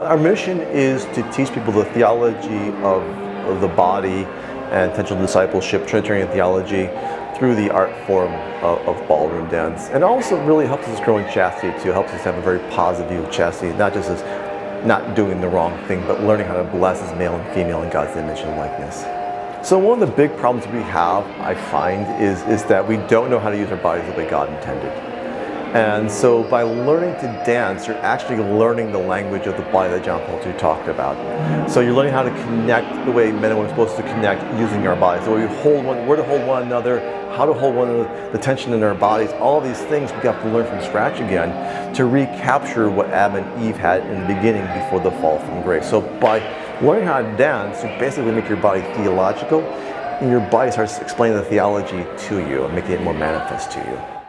Our mission is to teach people the theology of, of the body and intentional discipleship, Trinitarian theology, through the art form of, of, ballroom dance. And also really helps us grow in chastity too, helps us have a very positive view of chastity, not just as not doing the wrong thing, but learning how to bless as male and female in God's image and likeness. So one of the big problems we have, I find, is, is that we don't know how to use our bodies the way God intended. And so by learning to dance, you're actually learning the language of the body that John Paul II talked about. So you're learning how to connect the way men and women are supposed to connect using our bodies. The way we hold one, where to hold one another, how to hold one another, the tension in our bodies, all these things we have to learn from scratch again to recapture what Adam and Eve had in the beginning before the fall from grace. So by learning how to dance, you basically make your body theological and your body starts explaining the theology to you and making it more manifest to you.